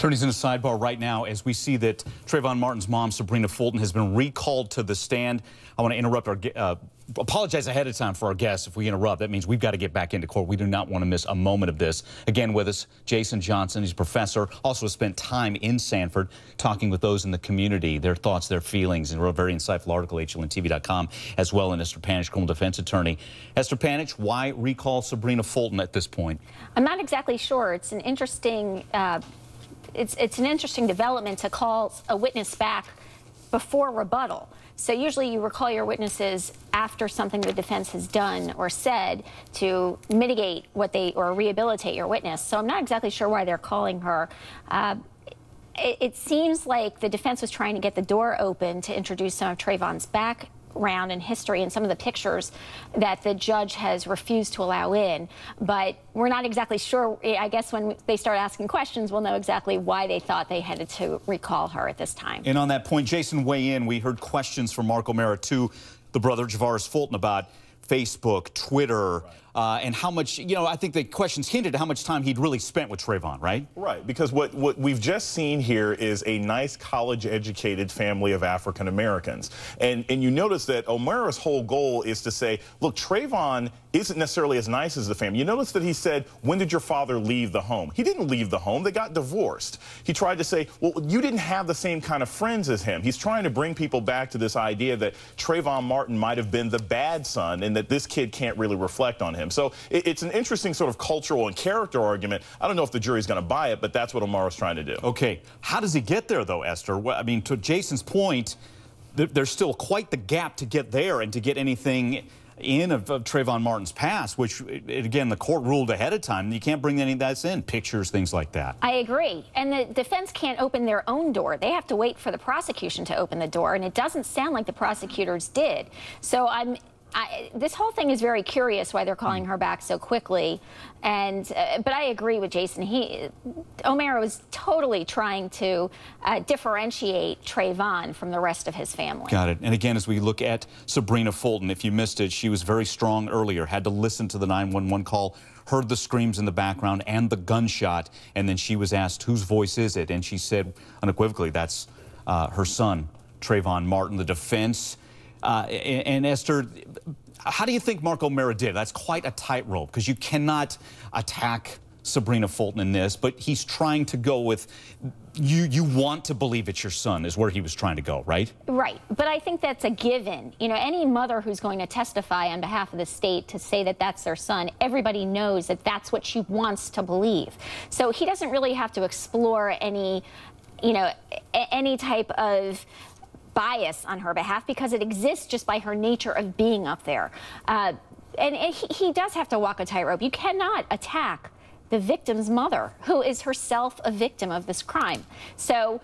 Attorneys in a sidebar right now as we see that Trayvon Martin's mom, Sybrina Fulton, has been recalled to the stand. I want to interrupt our, uh, apologize ahead of time for our guests if we interrupt. That means we've got to get back into court. We do not want to miss a moment of this. Again, with us, Jason Johnson. He's a professor, also spent time in Sanford talking with those in the community, their thoughts, their feelings, and wrote a very insightful article, at HLNTV.com, as well, and Esther Panitch, criminal defense attorney. Esther Panitch, why recall Sybrina Fulton at this point? I'm not exactly sure. It's an interesting uh, it's, it's an interesting development to call a witness back before rebuttal. So usually you recall your witnesses after something the defense has done or said to mitigate what they or rehabilitate your witness. So I'm not exactly sure why they're calling her. Uh, it, it, seems like the defense was trying to get the door open to introduce some of Trayvon's back background and history and some of the pictures that the judge has refused to allow in. But we're not exactly sure. I guess when they start asking questions, we'll know exactly why they thought they had to recall her at this time. And on that point, Jason, weigh in. We heard questions from Mark O'Mara to the brother Jahvaris Fulton about Facebook, Twitter, right. Uh, and how much, you know, I think the questions hinted at how much time he'd really spent with Trayvon, right? Right, because what, what we've just seen here is a nice college-educated family of African Americans. And, and you notice that O'Mara's whole goal is to say, look, Trayvon isn't necessarily as nice as the family. You notice that he said, when did your father leave the home? He didn't leave the home. They got divorced. He tried to say, well, you didn't have the same kind of friends as him. He's trying to bring people back to this idea that Trayvon Martin might have been the bad son and that this kid can't really reflect on him. So it, it's an interesting sort of cultural and character argument. I don't know if the jury's going to buy it, but that's what O'Mara's trying to do. Okay. How does he get there, though, Esther? I mean, to Jason's point, there's still quite the gap to get there and to get anything in of, of Trayvon Martin's past, which, again, the court ruled ahead of time. You can't bring any of that in, pictures, things like that. I agree. And the defense can't open their own door. They have to wait for the prosecution to open the door, and it doesn't sound like the prosecutors did. So I'm I, this whole thing is very curious why they're calling her back so quickly, and uh, but I agree with Jason. He O'Mara was totally trying to uh, differentiate Trayvon from the rest of his family. Got it. And again, as we look at Sybrina Fulton, if you missed it, she was very strong earlier. Had to listen to the 911 call, heard the screams in the background and the gunshot, and then she was asked, "Whose voice is it?" And she said unequivocally, "That's uh, her son, Trayvon Martin." The defense uh, and, and, Esther, how do you think Mark O'Mara did? That's quite a tightrope because you cannot attack Sybrina Fulton in this, but he's trying to go with you you want to believe it's your son is where he was trying to go, right? Right. But I think that's a given. You know, any mother who's going to testify on behalf of the state to say that that's their son, everybody knows that that's what she wants to believe. So he doesn't really have to explore any you know, any type of bias on her behalf because it exists just by her nature of being up there. Uh, and, and he, he does have to walk a tightrope. You cannot attack the victim's mother, who is herself a victim of this crime. So,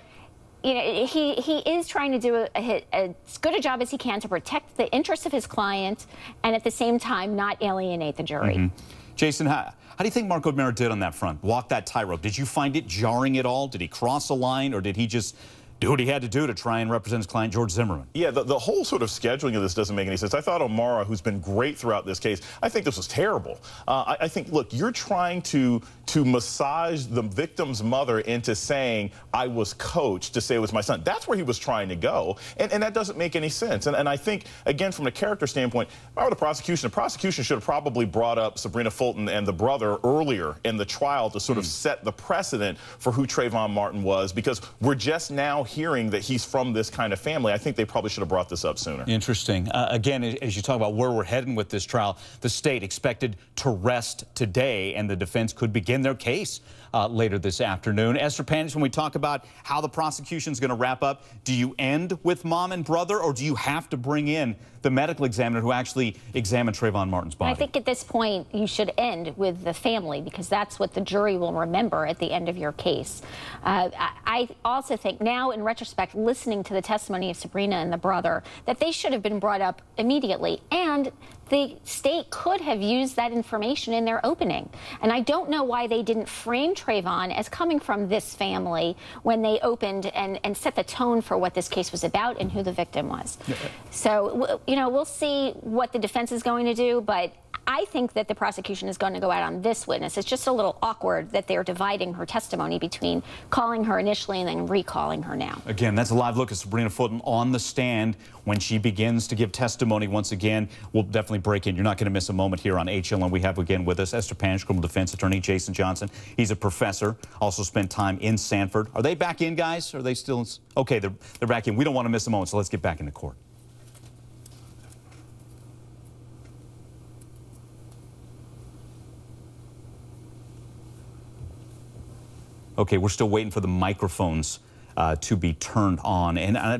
you know, he, he is trying to do a, a, as good a job as he can to protect the interests of his client and at the same time not alienate the jury. Mm -hmm. Jason, how, how do you think Mark O'Mara did on that front? Walk that tightrope. Did you find it jarring at all? Did he cross a line or did he just do what he had to do to try and represent his client, George Zimmerman. Yeah, the, the whole sort of scheduling of this doesn't make any sense. I thought O'Mara, who's been great throughout this case, I think this was terrible. Uh, I, I, think, look, you're trying to, to massage the victim's mother into saying, I was coached to say it was my son. That's where he was trying to go, and, and that doesn't make any sense. And, and I think, again, from a character standpoint, if I were the prosecution, the prosecution should have probably brought up Sybrina Fulton and the brother earlier in the trial to sort mm. of hmm. set the precedent for who Trayvon Martin was, because we're just now hearing that he's from this kind of family. I think they probably should have brought this up sooner. Interesting. Uh, again, as you talk about where we're heading with this trial, the state expected to rest today, and the defense could begin their case uh, later this afternoon. Esther Panitch, when we talk about how the prosecution is going to wrap up, do you end with mom and brother, or do you have to bring in the medical examiner who actually examined Trayvon Martin's body? I think at this point you should end with the family because that's what the jury will remember at the end of your case. Uh, I also think now, in retrospect, listening to the testimony of Sybrina and the brother, that they should have been brought up immediately. And the state could have used that information in their opening. And I don't know why they didn't frame Trayvon as coming from this family when they opened and, and set the tone for what this case was about and who the victim was. So, you know, we'll see what the defense is going to do, but I think that the prosecution is going to go out on this witness. It's just a little awkward that they're dividing her testimony between calling her initially and then recalling her now. Again, that's a live look at Sybrina Fulton on the stand when she begins to give testimony once again. We'll definitely break in. You're not going to miss a moment here on HLN. We have again with us Esther Panitch, criminal defense attorney Jason Johnson. He's a professor, also spent time in Sanford. Are they back in, guys? Are they still? Okay, they're, they're back in. We don't want to miss a moment, so let's get back into court. Okay, we're still waiting for the microphones uh, to be turned on. And, uh,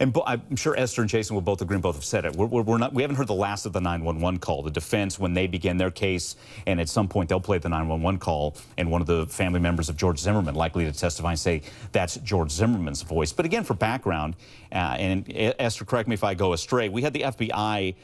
and I'm sure Esther and Jason will both agree and both have said it. We're, we're, not, we haven't heard the last of the 911 call. The defense, when they begin their case, and at some point they'll play the 911 call, and one of the family members of George Zimmerman likely to testify and say that's George Zimmerman's voice. But again, for background, uh, and Esther, correct me if I go astray, we had the FBI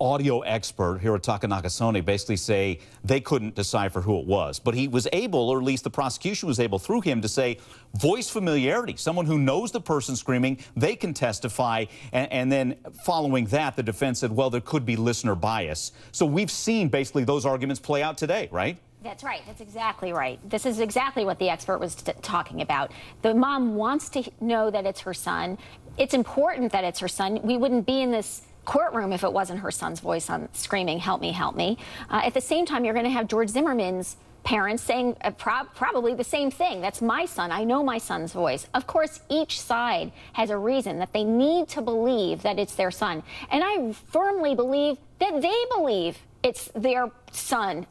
audio expert Hirotaka Nakasone basically say they couldn't decipher who it was. But he was able, or at least the prosecution was able through him to say voice familiarity, someone who knows the person screaming, they can testify. And, and then following that, the defense said, well, there could be listener bias. So we've seen basically those arguments play out today, right? That's right. That's exactly right. This is exactly what the expert was talking about. The mom wants to know that it's her son. It's important that it's her son. We wouldn't be in this courtroom if it wasn't her son's voice on screaming, help me, help me. Uh, at the same time, you're going to have George Zimmerman's parents saying uh, pro probably the same thing. That's my son. I know my son's voice. Of course, each side has a reason that they need to believe that it's their son. And I firmly believe that they believe it's their son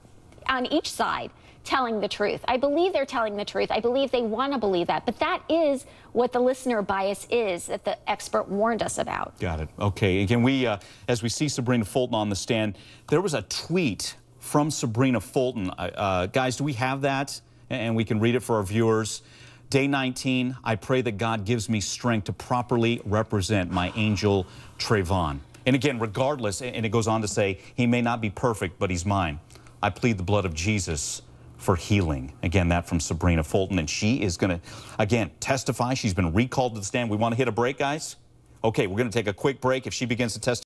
on each side telling the truth. I believe they're telling the truth. I believe they want to believe that. But that is what the listener bias is that the expert warned us about. Got it. Okay. Again, we, uh, as we see Sybrina Fulton on the stand, there was a tweet from Sybrina Fulton. Uh, uh guys, do we have that? And we can read it for our viewers. Day 19, I pray that God gives me strength to properly represent my angel Trayvon. And again, regardless, and it goes on to say, he may not be perfect, but he's mine. I plead the blood of Jesus for healing. Again, that from Sybrina Fulton. And she is going to, again, testify. She's been recalled to the stand. We want to hit a break, guys? Okay, we're going to take a quick break. If she begins to testify,